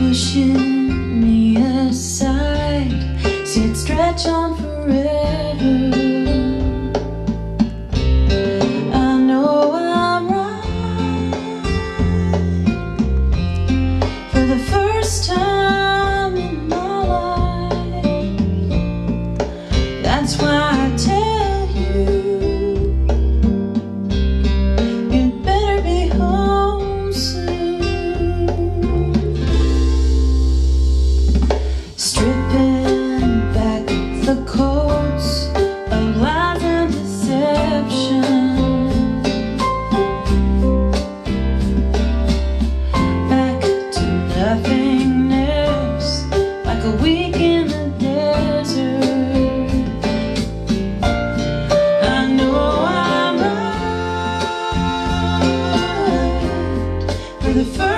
不是。For the first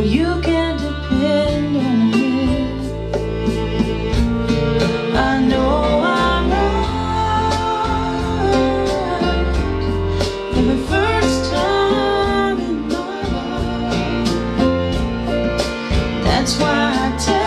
you can depend on me. I know I'm right for the first time in my life. That's why I tell.